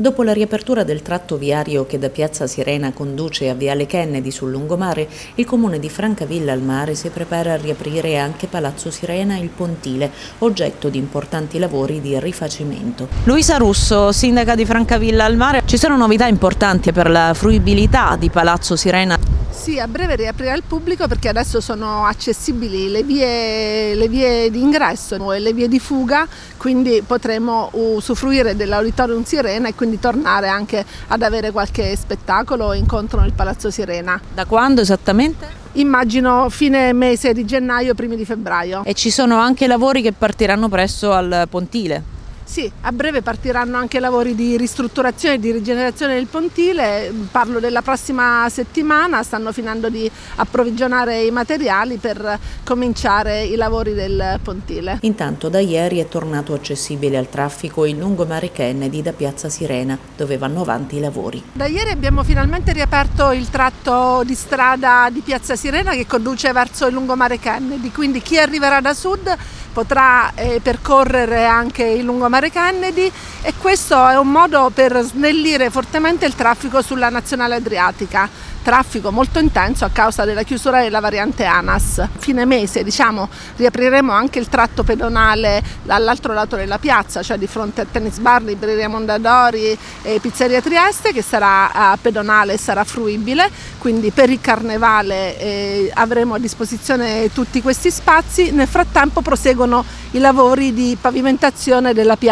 Dopo la riapertura del tratto viario che da Piazza Sirena conduce a Viale Kennedy sul lungomare, il comune di Francavilla al Mare si prepara a riaprire anche Palazzo Sirena e il Pontile, oggetto di importanti lavori di rifacimento. Luisa Russo, sindaca di Francavilla al Mare, ci sono novità importanti per la fruibilità di Palazzo Sirena? Sì, a breve riaprirà al pubblico perché adesso sono accessibili le vie, le vie di ingresso e le vie di fuga, quindi potremo usufruire dell'Auditorium Sirena e quindi tornare anche ad avere qualche spettacolo o incontro nel Palazzo Sirena. Da quando esattamente? Immagino fine mese di gennaio, primi di febbraio. E ci sono anche lavori che partiranno presto al Pontile? Sì, a breve partiranno anche lavori di ristrutturazione e di rigenerazione del pontile, parlo della prossima settimana, stanno finendo di approvvigionare i materiali per cominciare i lavori del pontile. Intanto da ieri è tornato accessibile al traffico il lungomare Kennedy da Piazza Sirena, dove vanno avanti i lavori. Da ieri abbiamo finalmente riaperto il tratto di strada di Piazza Sirena che conduce verso il lungomare Kennedy, quindi chi arriverà da sud potrà eh, percorrere anche il lungomare Kennedy e questo è un modo per snellire fortemente il traffico sulla nazionale adriatica traffico molto intenso a causa della chiusura della variante ANAS. Fine mese diciamo, riapriremo anche il tratto pedonale dall'altro lato della piazza, cioè di fronte a Tennis Bar, Libreria Mondadori e Pizzeria Trieste che sarà pedonale e sarà fruibile, quindi per il carnevale eh, avremo a disposizione tutti questi spazi. Nel frattempo proseguono i lavori di pavimentazione della piazza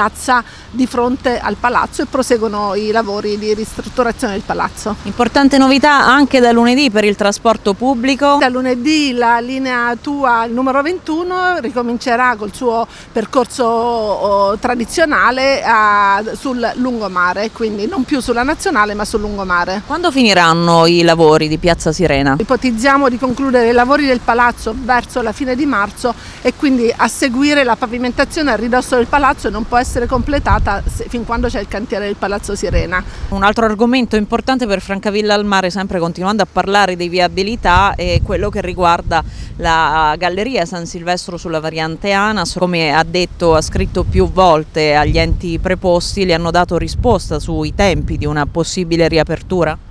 di fronte al palazzo e proseguono i lavori di ristrutturazione del palazzo. Importante novità anche da lunedì per il trasporto pubblico. Da lunedì la linea Tua il numero 21 ricomincerà col suo percorso oh, tradizionale a, sul lungomare, quindi non più sulla nazionale ma sul lungomare. Quando finiranno i lavori di Piazza Sirena? Ipotizziamo di concludere i lavori del palazzo verso la fine di marzo e quindi a seguire la pavimentazione a ridosso del palazzo non può essere completata bloccata fin quando c'è il cantiere del Palazzo Sirena. Un altro argomento importante per Francavilla al Mare, sempre continuando a parlare di viabilità, è quello che riguarda la galleria San Silvestro sulla variante ANAS. Come ha detto, ha scritto più volte agli enti preposti, le hanno dato risposta sui tempi di una possibile riapertura?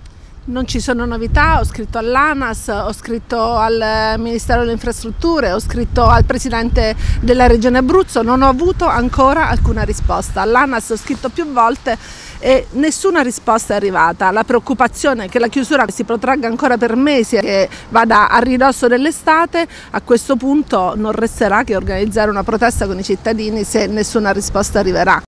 Non ci sono novità, ho scritto all'ANAS, ho scritto al Ministero delle Infrastrutture, ho scritto al Presidente della Regione Abruzzo, non ho avuto ancora alcuna risposta. All'ANAS ho scritto più volte e nessuna risposta è arrivata. La preoccupazione è che la chiusura si protragga ancora per mesi e che vada a ridosso dell'estate, a questo punto non resterà che organizzare una protesta con i cittadini se nessuna risposta arriverà.